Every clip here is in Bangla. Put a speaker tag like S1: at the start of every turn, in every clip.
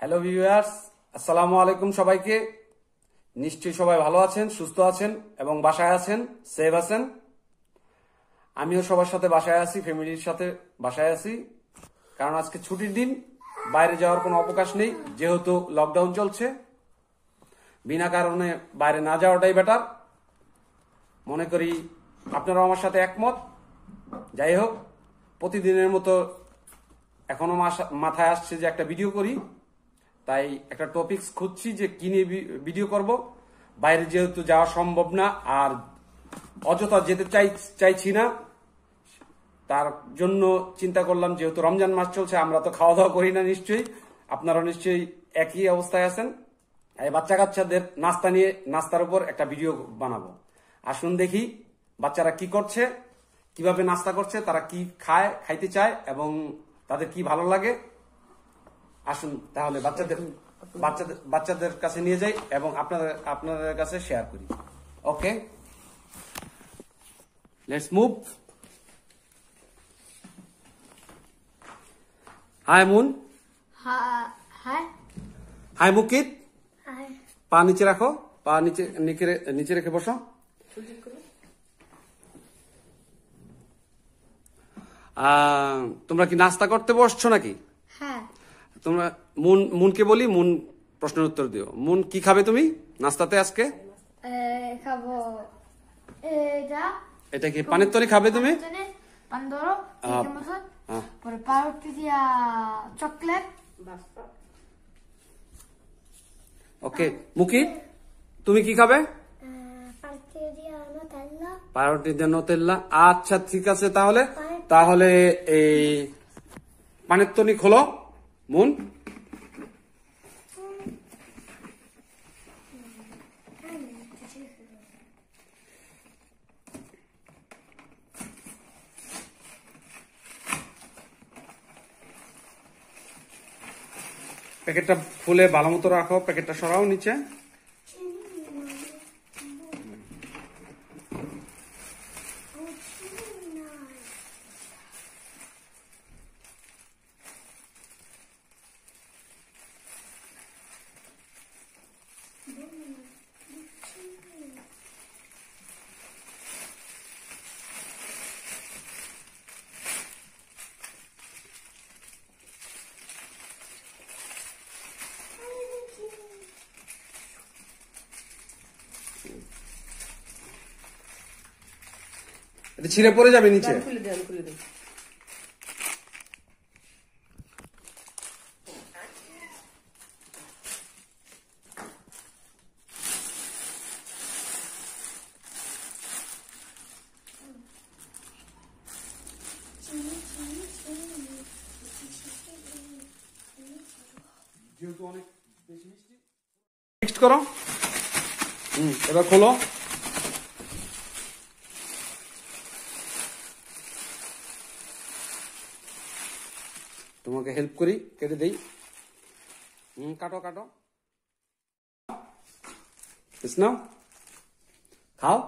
S1: হ্যালো ভিউয়ার্স আসসালামু আলাইকুম সবাইকে। নিশ্চয়ই সবাই ভালো আছেন, সুস্থ আছেন এবং বাসায় আছেন সেভ আছেন। আমিও সবার সাথে বাসায় আছি, ফ্যামিলির সাথে বাসায় আছি। কারণ আজকে ছুটির দিন, বাইরে যাওয়ার কোনো অবকাশ নেই, যেহেতু লকডাউন চলছে। বিনা কারণে বাইরে না যাওয়াটাই বেটার মনে করি আপনারাও আমার সাথে একমত। যাই হোক, প্রতিদিনের মতো এখনও মাথায় আসছে যে একটা ভিডিও করি। তাই একটা টপিকস খুঁজছি যে কি নিয়ে ভিডিও করব। বাইরে যেহেতু যাওয়া সম্ভব না, আর অযথা যেতে চাই চাইছি না, তার জন্য চিন্তা করলাম যেহেতু রমজান মাস চলছে, আমরা তো খাওয়া দাওয়া করি না নিশ্চয়ই। আপনারা নিশ্চয়ই একই অবস্থায় আছেন। বাচ্চা কাচ্চাদের নাস্তা নিয়ে, নাস্তার উপর একটা ভিডিও বানাবো। আসুন দেখি বাচ্চারা কি করছে, কীভাবে নাস্তা করছে, তারা কি খায়, খাইতে চায়, এবং তাদের কি ভালো লাগে। আসুন তাহলে বাচ্চাদের বাচ্চাদের বাচ্চাদের কাছে নিয়ে যাই এবং আপনাদের আপনাদের কাছে শেয়ার করি। Okay let's move hi Moon hi Mukit. পা নিচে রাখো। পা নিচে নিচে নিচে রেখে বসো। আহ, তোমরা কি নাস্তা করতে বসছো নাকি? তোমরা মুন মুনকে বলি মুন প্রশ্নের উত্তর দিও। মুন কি খাবে তুমি নাস্তাতে আজকে?
S2: খাব। এটা
S1: এটা কি পানের তরি খাবে তুমি?
S2: পান্দরো
S1: আহ,
S2: মতন। পরে পাউরুটি দিয়া চকলেট।
S1: ওকে মুকি তুমি কি খাবে?
S2: পাউরুটি দিয়া নতেল্লা।
S1: দিয়ে নতেল্লা। আচ্ছা ঠিক আছে তাহলে। তাহলে এই পানির তনি খোলো। মুন? প্যাকেটটা ফুলে ভালো মতো রাখো প্যাকেটটা সরাও নিচে। এটা ছিঁড়ে পড়ে যাবে নিচে?
S3: খুলে দেন খুলে দেন
S1: মিক্সড করো। হুম এবার খোলো। তোমাকে হেল্প করি কেটে দেই। হুম কাটো কাটো। নাও খাও।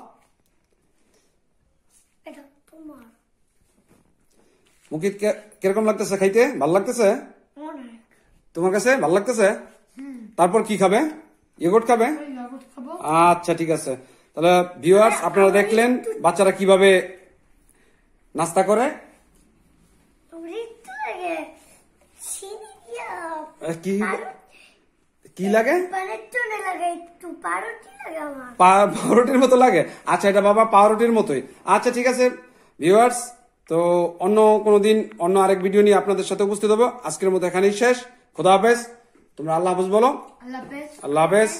S1: মুকিত কীরকম লাগতেছে খাইতে? ভালো লাগতেছে? তোমার কাছে ভালো লাগতেছে? তারপর কি খাবে?
S2: জগৎ খাব?
S1: আচ্ছা ঠিক আছে। তাহলে ভিউয়ার্স আপনারা দেখলেন বাচ্চারা কীভাবে নাস্তা করে
S2: মৃত্যু লাগে চিনি দিয়া
S1: আহ, কি? কি লাগে? পাউরুটির মতো লাগে? আচ্ছা এটা বাবা পাউরুটির মতোই। আচ্ছা ঠিক আছে। ভিউয়ার্স তো অন্য কোনো দিন অন্য আরেক ভিডিও নিয়ে আপনাদের সাথে উপস্থিত হব। আজকের মতো এখানেই শেষ। খোদা হাফেজ। তোমরা আল্লাহ হাফেজ বলো।
S2: আল্লাহ হাফেজ।
S1: আল্লাহ হাফেজ।